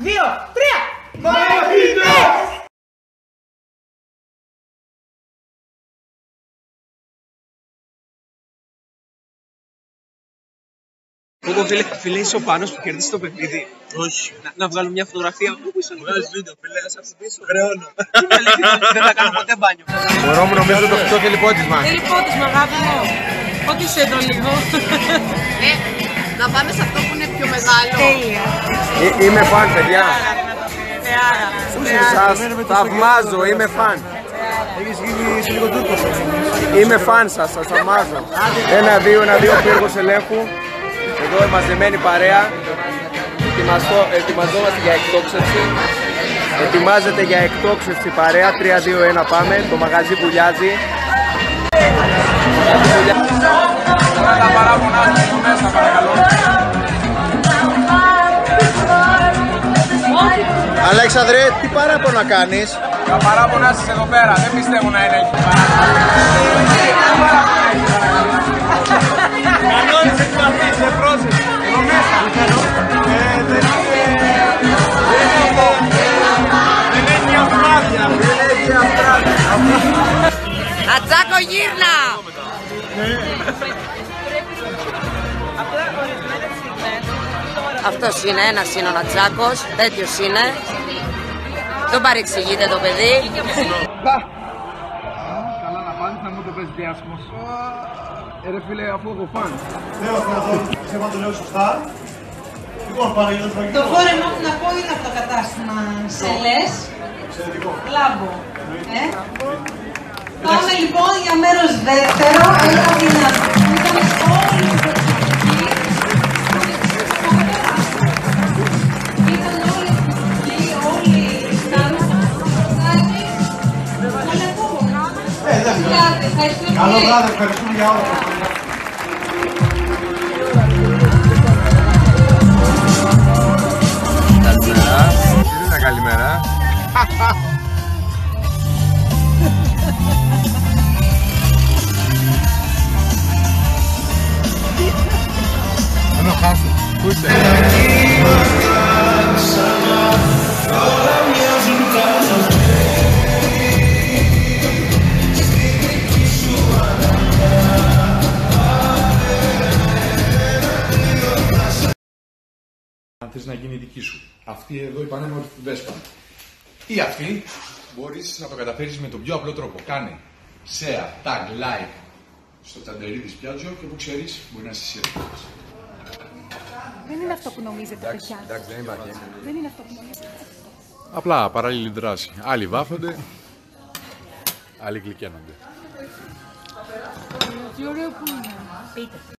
δύο, τρία. Μαχητές! Κόκο φίλε, φίλε είσαι ο Πάνος που κέρδισε το παιχνίδι. Όχι. Να, να βγάλουμε μια φωτογραφία από που είσαι. Βγάζεις βίντεο, φίλε, ας αυτό πίσω. Χρεώνω. Είναι αλήθεια, δεν- δεν θα κάνω ποτέ μπάνιο. Μωρό μου νομίζω το πιο θελυπότισμα. Δεν λιπότισμα, αγάπη μου. Ό,τι σου εδώ λίγο. Ε, να πάμε σε αυτό που είναι πιο μεγάλο. Τέλεια. Ε, Είμαι φαν, παιδιά. Θεάρα. Σας θαυμάζω, είμαι φαν. Είμαι φαν σας, σας θαυμάζω. Ένα, δύο, ένα, δύο πύργος ελέγχου. Εδώ η μαζεμένη παρέα. Ετοιμαστώ, ετοιμαζόμαστε για εκτόξευση. Ετοιμάζεται για εκτόξευση παρέα. 3, 2, 1 πάμε. Το μαγαζί πουλιάζει. Αλέξανδρε, τι παράπονα κάνεις; Τα παράπονά σας εδώ πέρα, δεν πιστεύω να είναι εκεί Κανόνες εκπαθείς, σε πρόσεχε. Εδώ μέσα. Ε, δεν είναι... Δεν έχει αφράδια. Δεν έχει αφράδια. Ατσάκο γύρνα! Αυτός είναι, ένας είναι ο Νατσάκος, τέτοιος είναι. Δεν παρεξηγείτε το παιδί. Καλά να πάνε, θα μου το πες διάσημος. Ε ρε φίλε, αφού έχω φαν. Θέλω να το ξέρω να το λέω σωστά. Λοιπόν, Παναγιώτης Το Βαγγέλης. φόρεμα μου να πω είναι από το κατάστημα Σελές. Εξαιρετικό. Λάμπο. Ε. Πάμε λοιπόν για μέρος δεύτερο. Έλα δυνατό. Ευχαριστούμε Καλό πολύ. βράδυ, ευχαριστούμε για όλα. Καλημέρα. Τι είναι καλημέρα. Θες να γίνει δική σου. Αυτή εδώ η πανέμορφη Βέσπα. Ή αυτή μπορείς να το καταφέρεις με τον πιο απλό τρόπο. Κάνε share, tag, like στο τσαντερίδι Πιάτζο και που ξέρεις μπορεί να είσαι εσύ. Δεν είναι αυτό που νομίζετε, παιδιά. Εντάξει, δεν υπάρχει. Δεν είναι αυτό που νομίζετε. Απλά παράλληλη δράση. Άλλοι βάφονται, άλλοι γλυκένονται. Τι ωραίο που είναι. Πείτε.